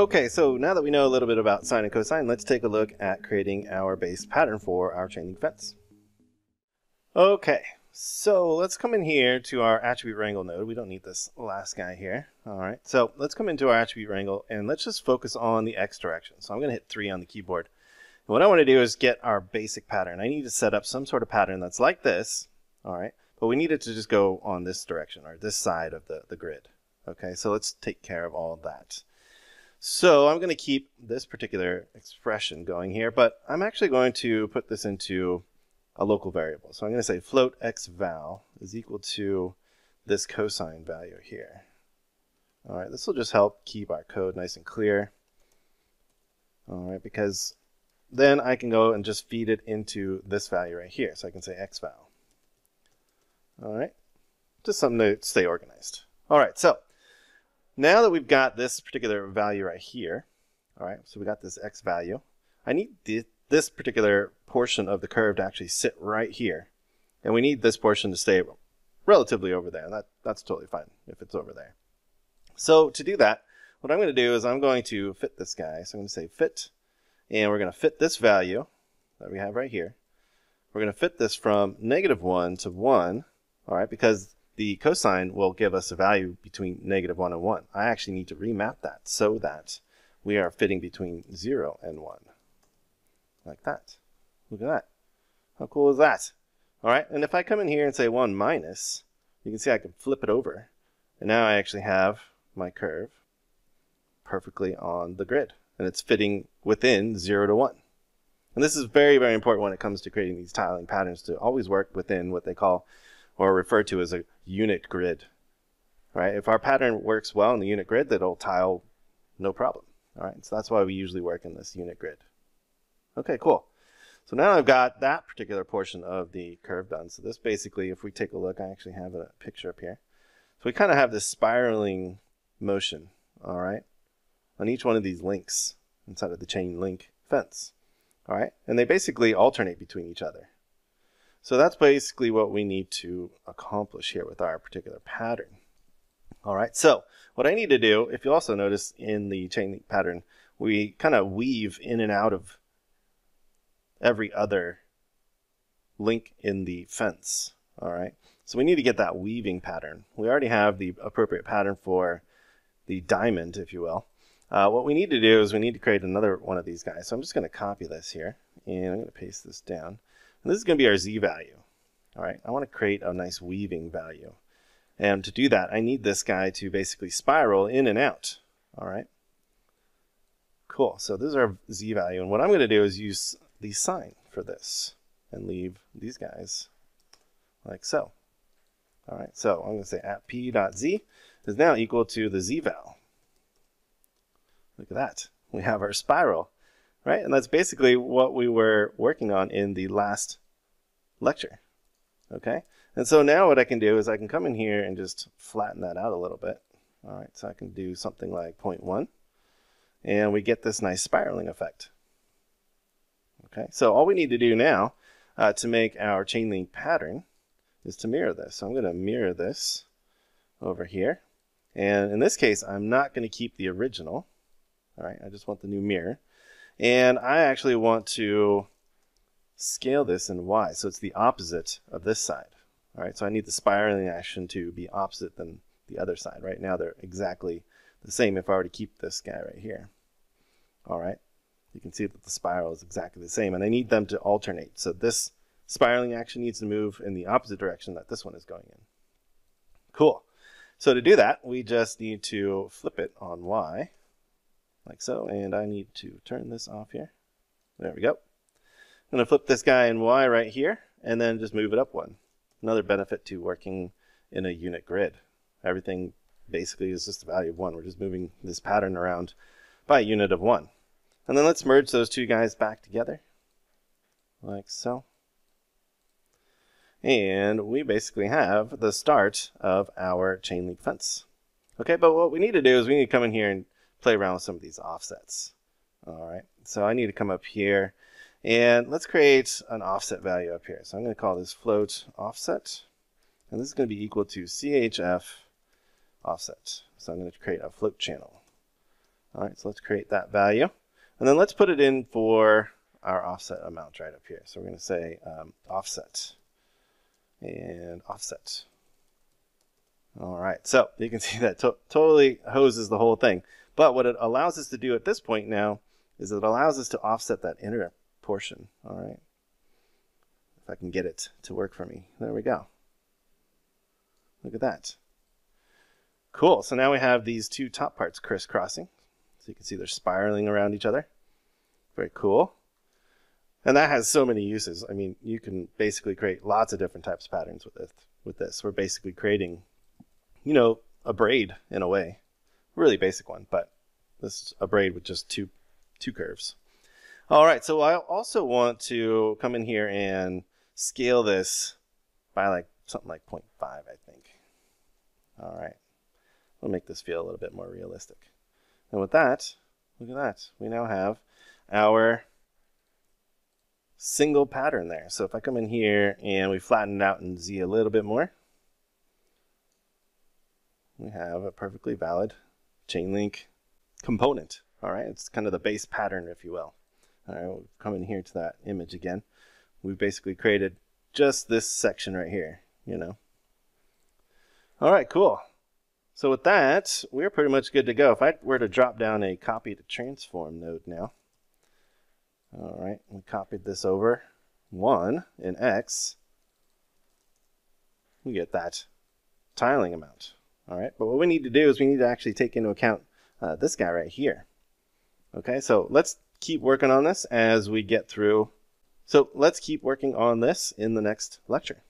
Okay, so now that we know a little bit about sine and cosine, let's take a look at creating our base pattern for our chain link fence. Okay, so let's come in here to our attribute wrangle node. We don't need this last guy here. All right, so let's come into our attribute wrangle and let's just focus on the x direction. So I'm going to hit 3 on the keyboard. And what I want to do is get our basic pattern. I need to set up some sort of pattern that's like this, all right, but we need it to just go on this direction or this side of the, the grid. Okay, so let's take care of all that. So I'm going to keep this particular expression going here, but I'm actually going to put this into a local variable. So I'm going to say float x val is equal to this cosine value here. All right, this will just help keep our code nice and clear. All right, because then I can go and just feed it into this value right here. So I can say x val. All right, just something to stay organized. All right, so now that we've got this particular value right here, all right, so we got this x value, I need this particular portion of the curve to actually sit right here. And we need this portion to stay relatively over there. That, that's totally fine if it's over there. So to do that, what I'm going to do is I'm going to fit this guy. So I'm going to say fit, and we're going to fit this value that we have right here. We're going to fit this from negative 1 to 1, all right, because the cosine will give us a value between negative 1 and 1. I actually need to remap that so that we are fitting between 0 and 1. Like that. Look at that. How cool is that? All right, and if I come in here and say 1 minus, you can see I can flip it over. And now I actually have my curve perfectly on the grid. And it's fitting within 0 to 1. And this is very, very important when it comes to creating these tiling patterns to always work within what they call or referred to as a unit grid. Right? If our pattern works well in the unit grid, that'll tile no problem. All right, so that's why we usually work in this unit grid. Okay, cool. So now I've got that particular portion of the curve done. So this basically, if we take a look, I actually have a picture up here. So we kind of have this spiraling motion, all right, on each one of these links inside of the chain link fence. All right, and they basically alternate between each other. So that's basically what we need to accomplish here with our particular pattern. All right, so what I need to do, if you also notice in the chain link pattern, we kind of weave in and out of every other link in the fence. All right, so we need to get that weaving pattern. We already have the appropriate pattern for the diamond, if you will. Uh, what we need to do is we need to create another one of these guys. So I'm just going to copy this here, and I'm going to paste this down. And this is going to be our z value. All right, I want to create a nice weaving value. And to do that, I need this guy to basically spiral in and out. All right. Cool. So this is our z value. And what I'm going to do is use the sine for this and leave these guys like so. All right. So I'm going to say at p dot z is now equal to the z val. Look at that. We have our spiral right? And that's basically what we were working on in the last lecture, okay? And so now what I can do is I can come in here and just flatten that out a little bit. All right, so I can do something like 0.1, and we get this nice spiraling effect. Okay, so all we need to do now uh, to make our chain link pattern is to mirror this. So I'm going to mirror this over here. And in this case, I'm not going to keep the original. All right, I just want the new mirror. And I actually want to scale this in y, so it's the opposite of this side. All right, so I need the spiraling action to be opposite than the other side. Right now they're exactly the same if I were to keep this guy right here. All right, you can see that the spiral is exactly the same, and I need them to alternate. So this spiraling action needs to move in the opposite direction that this one is going in. Cool. So to do that, we just need to flip it on y like so. And I need to turn this off here. There we go. I'm going to flip this guy in Y right here and then just move it up one. Another benefit to working in a unit grid. Everything basically is just a value of one. We're just moving this pattern around by a unit of one. And then let's merge those two guys back together like so. And we basically have the start of our chain link fence. Okay, but what we need to do is we need to come in here and play around with some of these offsets. All right, so I need to come up here and let's create an offset value up here. So I'm going to call this float offset. And this is going to be equal to CHF offset. So I'm going to create a float channel. All right, so let's create that value. And then let's put it in for our offset amount right up here. So we're going to say um, offset and offset. All right, so you can see that to totally hoses the whole thing. But what it allows us to do at this point now is it allows us to offset that inner portion. All right, if I can get it to work for me. There we go. Look at that. Cool, so now we have these two top parts crisscrossing. So you can see they're spiraling around each other. Very cool. And that has so many uses. I mean, you can basically create lots of different types of patterns with this. With this, we're basically creating, you know, a braid in a way, really basic one, but this is a braid with just two two curves. All right, so I also want to come in here and scale this by like something like 0.5, I think. All right, we'll make this feel a little bit more realistic. And with that, look at that. We now have our single pattern there. So if I come in here and we flatten it out in Z a little bit more, we have a perfectly valid chain link component. All right, it's kind of the base pattern, if you will. All right, we'll come in here to that image again. We've basically created just this section right here, you know. All right, cool. So with that, we're pretty much good to go. If I were to drop down a copy to transform node now, all right, we copied this over. 1 in x, we get that tiling amount. All right, but what we need to do is we need to actually take into account uh, this guy right here. Okay, so let's keep working on this as we get through. So let's keep working on this in the next lecture.